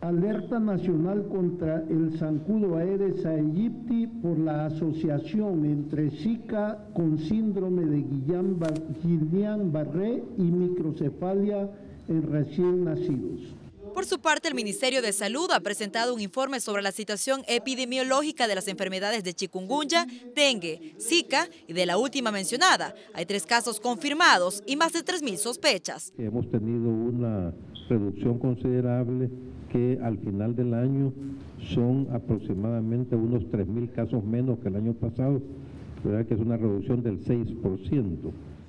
Alerta nacional contra el zancudo Aedes aegypti por la asociación entre Zika con síndrome de Guillain-Barré y microcefalia en recién nacidos. Por su parte, el Ministerio de Salud ha presentado un informe sobre la situación epidemiológica de las enfermedades de chikungunya, dengue, zika y de la última mencionada. Hay tres casos confirmados y más de 3.000 sospechas. Hemos tenido una reducción considerable que al final del año son aproximadamente unos 3.000 casos menos que el año pasado, ¿verdad? que es una reducción del 6%.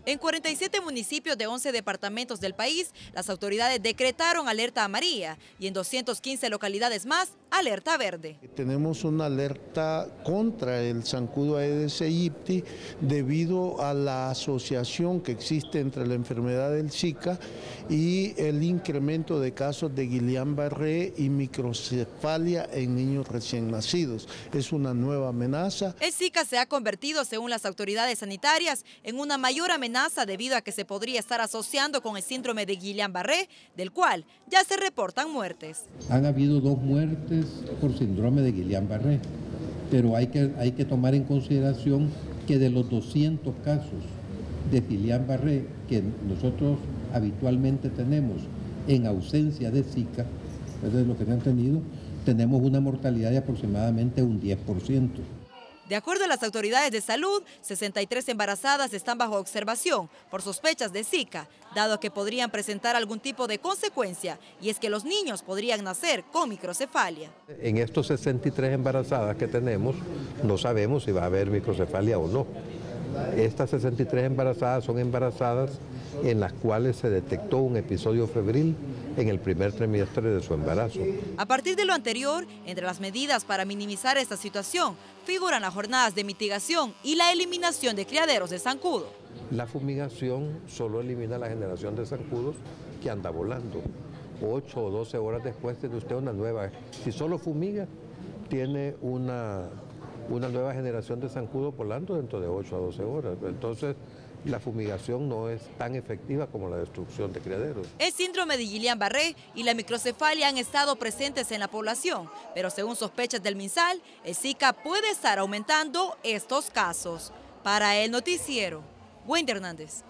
En 47 municipios de 11 departamentos del país, las autoridades decretaron alerta amarilla y en 215 localidades más, alerta verde. Tenemos una alerta contra el zancudo Aedes aegypti debido a la asociación que existe entre la enfermedad del Zika y el incremento de casos de Guillain-Barré y microcefalia en niños recién nacidos. Es una nueva amenaza. El Zika se ha convertido, según las autoridades sanitarias, en una mayor amenaza debido a que se podría estar asociando con el síndrome de Guillain-Barré, del cual ya se reportan muertes. Han habido dos muertes por síndrome de Guillain-Barré, pero hay que, hay que tomar en consideración que de los 200 casos de Guillain-Barré que nosotros habitualmente tenemos en ausencia de Zika, es de lo que han tenido, tenemos una mortalidad de aproximadamente un 10%. De acuerdo a las autoridades de salud, 63 embarazadas están bajo observación por sospechas de Zika, dado que podrían presentar algún tipo de consecuencia, y es que los niños podrían nacer con microcefalia. En estos 63 embarazadas que tenemos, no sabemos si va a haber microcefalia o no. Estas 63 embarazadas son embarazadas en las cuales se detectó un episodio febril en el primer trimestre de su embarazo. A partir de lo anterior, entre las medidas para minimizar esta situación figuran las jornadas de mitigación y la eliminación de criaderos de zancudo. La fumigación solo elimina la generación de zancudos que anda volando. 8 o 12 horas después tiene usted una nueva. Si solo fumiga, tiene una, una nueva generación de zancudos volando dentro de 8 a 12 horas. Entonces, la fumigación no es tan efectiva como la destrucción de criaderos. El síndrome de Guillain-Barré y la microcefalia han estado presentes en la población, pero según sospechas del MinSal, el Zika puede estar aumentando estos casos. Para el noticiero, Wendy Hernández.